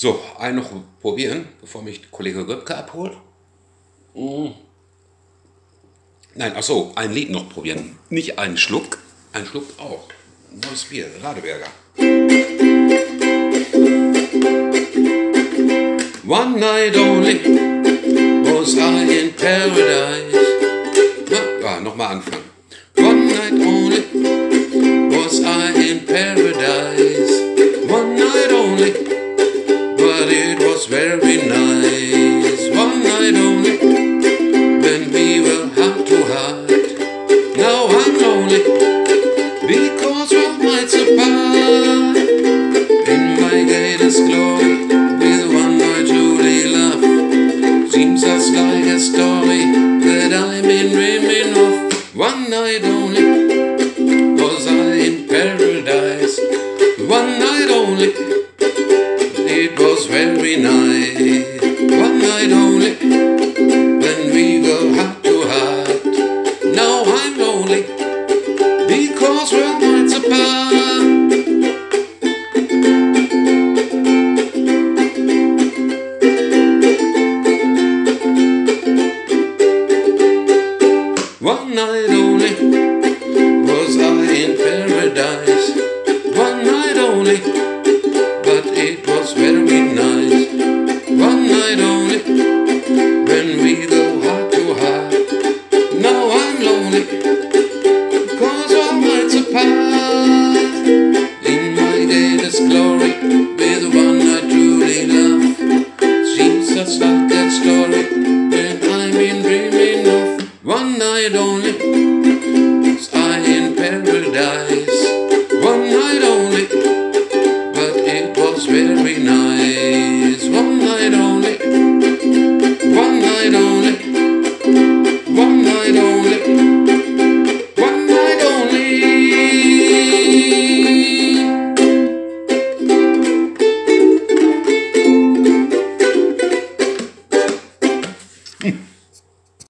So, einen noch probieren, bevor mich Kollege Röpke abholt. Mm. Nein, ach so, ein Lied noch probieren. Nicht einen Schluck, ein Schluck auch. Neues Bier, Radeberger. One night only was I in paradise. Na, ah, nochmal anfangen. One night only was I in paradise. But it was very nice. One night only, when we were heart to heart. Now I'm lonely because we're miles apart. In my greatest glory, with one night truly love, seems just like a story that I've been dreaming of. One night only was very nice. One night only, when we go heart to heart. Now I'm lonely because we're miles apart. One night only was I in paradise. One night only, but it was we go heart to heart. Now I'm lonely, cause all nights apart. In my greatest glory, with one I truly love. Seems just like that story when I'm in dreaming of one night only. Was I in paradise? One night only, but it was very nice.